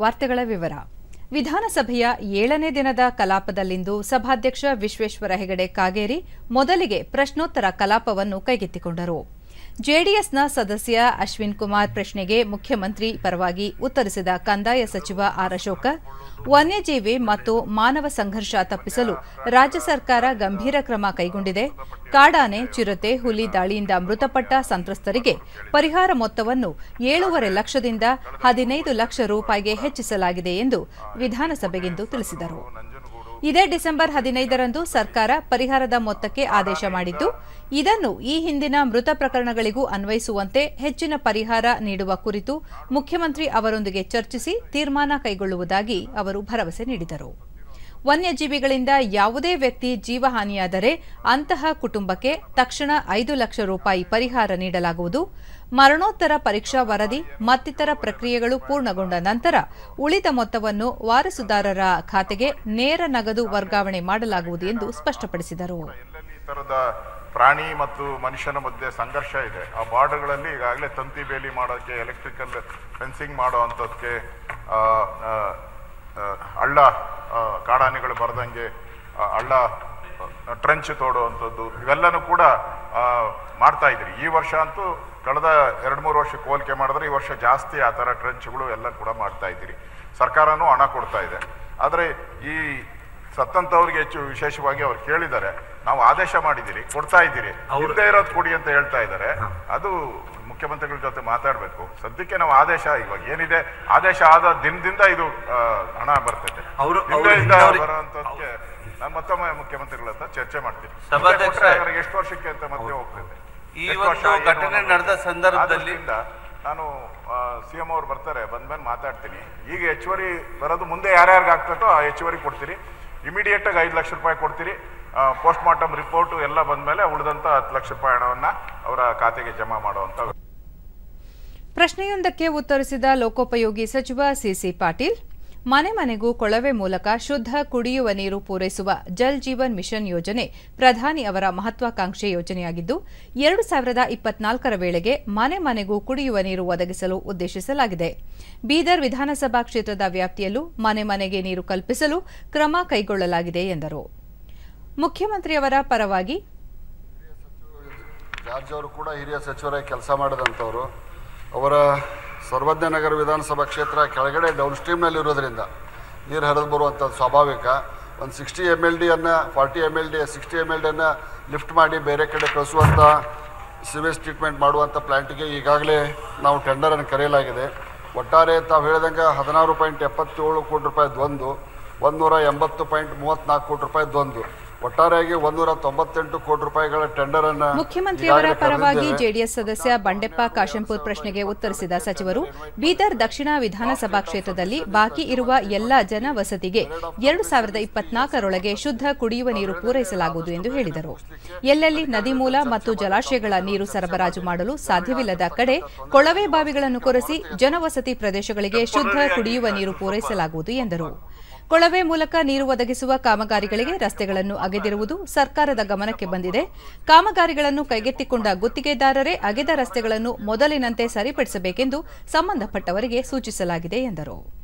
ವಾರ್ತೆಗಳ ವಿವರ. ವಿಧಾನಸಭೆಯ ಏಳನೇ ದಿನದ ಕಲಾಪದಲ್ಲಿಂದು ಸಭಾಧ್ಯಕ್ಷ ವಿಶ್ವೇಶ್ವರ ಹೆಗಡೆ ಕಾಗೇರಿ ಮೊದಲಿಗೆ ಪ್ರಶ್ನೋತ್ತರ ಕಲಾಪವನ್ನು ಕೈಗೆತ್ತಿಕೊಂಡರು. ಜೆಡಿಎಸ್ನ ಸದಸ್ಯ ಅಶ್ವಿನ್ ಕುಮಾರ್ ಪ್ರಶ್ನೆಗೆ ಮುಖ್ಯಮಂತ್ರಿ ಪರವಾಗಿ ಉತ್ತರಿಸಿದ ಕಂದಾಯ ಸಚಿವ ಆರ್ ಅಶೋಕ ವನ್ಯಜೀವಿ ಮತ್ತು ಮಾನವ ಸಂಘರ್ಷ ತಪ್ಪಿಸಲು ರಾಜ್ಯ ಸರ್ಕಾರ ಗಂಭೀರ ಕ್ರಮ ಕೈಗೊಂಡಿದೆ. ಕಾಡಾನೆ, ಚಿರತೆ, ಹುಲಿ ದಾಳಿಯಿಂದ ಮೃತಪಟ್ಟ ಸಂತ್ರಸ್ತರಿಗೆ ಪರಿಹಾರ ಮೊತ್ತವನ್ನು ಏಳೂವರೆ ಲಕ್ಷದಿಂದ ಹದಿನೈದು ಲಕ್ಷ ರೂಪಾಯಿಗೆ ಹೆಚ್ಚಿಸಲಾಗಿದೆ ಎಂದು ವಿಧಾನಸಭೆಗಿಂದು ತಿಳಿಸಿದರು. ಇದೇ ಡಿಸೆಂಬರ್ ಹದಿನೈದರಂದು ಸರ್ಕಾರ ಪರಿಹಾರದ ಮೊತ್ತಕ್ಕೆ ಆದೇಶ ಮಾಡಿದ್ದು, ಇದನ್ನು ಈ ಹಿಂದಿನ ಮೃತ ಪ್ರಕರಣಗಳಿಗೂ ಅನ್ವಯಿಸುವಂತೆ ಹೆಚ್ಚಿನ ಪರಿಹಾರ ನೀಡುವ ಕುರಿತು ಮುಖ್ಯಮಂತ್ರಿ ಅವರೊಂದಿಗೆ ಚರ್ಚಿಸಿ ತೀರ್ಮಾನ ಕೈಗೊಳ್ಳುವುದಾಗಿ ಅವರು ಭರವಸೆ ನೀಡಿದರು. ವನ್ಯಜೀವಿಗಳಿಂದ ಯಾವುದೇ ವ್ಯಕ್ತಿ ಜೀವಹಾನಿಯಾದರೆ ಅಂತಹ ಕುಟುಂಬಕ್ಕೆ ತಕ್ಷಣ ಐದು ಲಕ್ಷ ರೂಪಾಯಿ ಪರಿಹಾರ ನೀಡಲಾಗುವುದು. ಮರಣೋತ್ತರ ಪರೀಕ್ಷಾ ವರದಿ, ಮತ್ತಿತರ ಪ್ರಕ್ರಿಯೆಗಳು ಪೂರ್ಣಗೊಂಡ ನಂತರ ಉಳಿದ ಮೊತ್ತವನ್ನು ವಾರಸುದಾರರ ಖಾತೆಗೆ ನೇರ ನಗದು ವರ್ಗಾವಣೆ ಮಾಡಲಾಗುವುದು ಎಂದು ಸ್ಪಷ್ಟಪಡಿಸಿದರು. ಪ್ರಾಣಿ ಮತ್ತು ಮನುಷ್ಯನ ಮಧ್ಯೆ ಸಂಘರ್ಷ ಇದೆ, ಆ ಬಾರ್ಡರ್ಗಳಲ್ಲಿ ಈಗಾಗಲೇ ತಂತಿ ಬೇಲಿ ಮಾಡೋಕ್ಕೆ, ಎಲೆಕ್ಟ್ರಿಕಲ್ ಫೆನ್ಸಿಂಗ್ ಮಾಡೋ ಅಂಥದ್ದಕ್ಕೆ ಹಳ್ಳ ಕಾಡಾನೆಗಳು ಬರದಂಗೆ ಹಳ್ಳ ಟ್ರೆಂಚ್ ತೋಡುವಂಥದ್ದು, ಇವೆಲ್ಲನೂ ಕೂಡ ಮಾಡ್ತಾ ಇದ್ರಿ ಈ ವರ್ಷ ಅಂತೂ ಕಳೆದ ಎರಡು ಮೂರು ವರ್ಷಕ್ಕೆ ಹೋಲಿಕೆ ಮಾಡಿದ್ರೆ ಈ ವರ್ಷ ಜಾಸ್ತಿ ಆ ಥರ ಟ್ರೆಂಚ್ಗಳು ಎಲ್ಲ ಕೂಡ ಮಾಡ್ತಾ ಇದ್ದೀರಿ. ಸರ್ಕಾರನೂ ಹಣ ಕೊಡ್ತಾ ಇದೆ. ಆದರೆ ಈ ಸತ್ತಂತವ್ರಿಗೆ ಹೆಚ್ಚು ವಿಶೇಷವಾಗಿ ಅವ್ರು ಕೇಳಿದ್ದಾರೆ. ನಾವು ಆದೇಶ ಮಾಡಿದ್ದೀರಿ ಕೊಡ್ತಾ ಇದ್ದೀರಿ. ಇಲ್ಲದೆ ಇರೋದು ಕೊಡಿ ಅಂತ ಹೇಳ್ತಾ ಇದ್ದಾರೆ. ಅದು ಮುಖ್ಯಮಂತ್ರಿಗಳ ಜೊತೆ ಮಾತಾಡಬೇಕು. ಸದ್ಯಕ್ಕೆ ನಾವು ಆದೇಶ ಇವಾಗ ಏನಿದೆ ಆದೇಶ ಆದ ದಿನದಿಂದ ಇದು ಹಣ ಬರ್ತೈತೆ. ಅವರು ನಾನು ಮತ್ತೊಮ್ಮೆ ಮುಖ್ಯಮಂತ್ರಿಗಳ ಹತ್ರ ಚರ್ಚೆ ಮಾಡ್ತೀನಿ ಎಷ್ಟು ವರ್ಷಕ್ಕೆ ಅಂತ ಮತ್ತೆ ಹೋಗ್ತೈತೆ ಈ ಎಷ್ಟು ವರ್ಷ ಘಟನೆ ನಡೆದ ಸಂದರ್ಭದಲ್ಲಿ ನಾನು ಸಿ ಎಂ ಅವ್ರು ಬರ್ತಾರೆ ಬಂದ್ಮೇಲೆ ಮಾತಾಡ್ತೀನಿ. ಈಗ ಹೆಚ್ಚುವರಿ ಬರೋದು ಮುಂದೆ ಯಾರ್ಯಾರಿಗೆ ಆಗ್ತದೋ ಆ ಹೆಚ್ಚುವರಿ ಕೊಡ್ತೀರಿ. ಇಮಿಡಿಯೇಟ್ ಆಗಿ ಐದು ಲಕ್ಷ ರೂಪಾಯಿ ಕೊಡ್ತೀರಿ ಪೋಸ್ಟ್ ಮಾರ್ಟಮ್ ರಿಪೋರ್ಟ್ ಎಲ್ಲ ಬಂದ ಮೇಲೆ ಉಳಿದಂತ ಹತ್ತು ಲಕ್ಷ ರೂಪಾಯಿ ಹಣವನ್ನ ಅವರ ಖಾತೆಗೆ ಜಮಾ ಮಾಡುವಂತ ಪ್ರಶ್ನೆಯೊಂದಕ್ಕೆ ಉತ್ತರಿಸಿದ ಲೋಕೋಪಯೋಗಿ ಸಚಿವ ಸಿಸಿ ಪಾಟೀಲ್ ಮನೆ ಮನೆಗೂ ಕೊಳವೆ ಮೂಲಕ ಶುದ್ಧ ಕುಡಿಯುವ ನೀರು ಪೂರೈಸುವ ಜಲ್ ಜೀವನ್ ಮಿಷನ್ ಯೋಜನೆ ಪ್ರಧಾನಿ ಅವರ ಮಹತ್ವಾಕಾಂಕ್ಷೆ ಯೋಜನೆಯಾಗಿದ್ದು, ಎರಡು ಸಾವಿರದ ಇಪ್ಪತ್ನಾಲ್ಕರ ವೇಳೆಗೆ ಮನೆ ಮನೆಗೂ ಕುಡಿಯುವ ನೀರು ಒದಗಿಸಲು ಉದ್ದೇಶಿಸಲಾಗಿದೆ. ಬೀದರ್ ವಿಧಾನಸಭಾ ಕ್ಷೇತ್ರದ ವ್ಯಾಪ್ತಿಯಲ್ಲೂ ಮನೆ ಮನೆಗೆ ನೀರು ಕಲ್ಪಿಸಲು ಕ್ರಮ ಕೈಗೊಳ್ಳಲಾಗಿದೆ ಎಂದರು. ಮುಖ್ಯಮಂತ್ರಿಯವರ ಪರವಾಗಿ ಜಾರ್ಜ್ ಅವರು ಕೂಡ ಹಿರಿಯ ಸಚಿವರಾಗಿ ಕೆಲಸ ಮಾಡಿದಂಥವ್ರು. ಅವರ ಸರ್ವಜ್ಞ ನಗರ ವಿಧಾನಸಭಾ ಕ್ಷೇತ್ರ ಕೆಳಗಡೆ ಡೌನ್ ಸ್ಟ್ರೀಮ್ನಲ್ಲಿ ಇರೋದ್ರಿಂದ ನೀರು ಹರಿದು ಬರುವಂಥದ್ದು ಸ್ವಾಭಾವಿಕ. ಒಂದು sixty M L ಡಿಯನ್ನು forty M L D sixty M L ಡಿಯನ್ನು lift ಮಾಡಿ ಬೇರೆ ಕಡೆ ಕಳಿಸುವಂಥ ಸಿವೇಜ್ ಟ್ರೀಟ್ಮೆಂಟ್ ಮಾಡುವಂಥ ಪ್ಲ್ಯಾಂಟಿಗೆ ಈಗಾಗಲೇ ನಾವು ಟೆಂಡರನ್ನು ಕರೆಯಲಾಗಿದೆ. ಒಟ್ಟಾರೆ ತಾವು ಹೇಳಿದಂಗೆ ಹದಿನಾರು ಪಾಯಿಂಟ್ ಎಪ್ಪತ್ತೇಳು ಕೋಟಿ ರೂಪಾಯಿದ್ದು ಒಂದು ನೂರ ಎಂಬತ್ತು ಪಾಯಿಂಟ್ ಮೂವತ್ತ್ನಾಲ್ಕು ಕೋಟಿ ರೂಪಾಯಿ ಒಂದು. ಒಟ್ಟಾರೆಯಾಗಿ ಒಂದೂರ ತೊಂಬತ್ತೆಂಟು ಕೋಟಿ ರೂಪಾಯಿಗಳ ಟೆಂಡರನ್ನು ಮುಖ್ಯಮಂತ್ರಿಯವರ ಈಗಾಗಲೇ ಪರವಾಗಿ. ಜೆಡಿಎಸ್ ಸದಸ್ಯ ಬಂಡೆಪ್ಪ ಕಾಶೆಂಪುರ್ ಪ್ರಶ್ನೆಗೆ ಉತ್ತರಿಸಿದ ಸಚಿವರು ಬೀದರ್ ದಕ್ಷಿಣ ವಿಧಾನಸಭಾ ಕ್ಷೇತ್ರದಲ್ಲಿ ಬಾಕಿ ಇರುವ ಎಲ್ಲ ಜನವಸತಿಗೆ ಎರಡು ಸಾವಿರದ ಇಪ್ಪತ್ನಾಲ್ಕರೊಳಗೆ ಶುದ್ಧ ಕುಡಿಯುವ ನೀರು ಪೂರೈಸಲಾಗುವುದು ಎಂದು ಹೇಳಿದರು ಎಲ್ಲೆಲ್ಲಿ ನದಿ ಮೂಲ ಮತ್ತು ಜಲಾಶಯಗಳ ನೀರು ಸರಬರಾಜು ಮಾಡಲು ಸಾಧ್ಯವಿಲ್ಲದ ಕಡೆ ಕೊಳವೆ ಬಾವಿಗಳನ್ನು ಕೊರೆಸಿ ಜನವಸತಿ ಪ್ರದೇಶಗಳಿಗೆ ಶುದ್ಧ ಕುಡಿಯುವ ನೀರು ಪೂರೈಸಲಾಗುವುದು ಎಂದರು ಕೊಳವೆ ಮೂಲಕ ನೀರು ಒದಗಿಸುವ ಕಾಮಗಾರಿಗಳಿಗೆ ರಸ್ತೆಗಳನ್ನು ಅಗೆದಿರುವುದು ಸರ್ಕಾರದ ಗಮನಕ್ಕೆ ಬಂದಿದೆ. ಕಾಮಗಾರಿಗಳನ್ನು ಕೈಗೆತ್ತಿಕೊಂಡ ಗುತ್ತಿಗೆದಾರರೇ ಅಗೆದ ರಸ್ತೆಗಳನ್ನು ಮೊದಲಿನಂತೆ ಸರಿಪಡಿಸಬೇಕೆಂದು ಸಂಬಂಧಪಟ್ಟವರಿಗೆ ಸೂಚಿಸಲಾಗಿದೆ ಎಂದರು.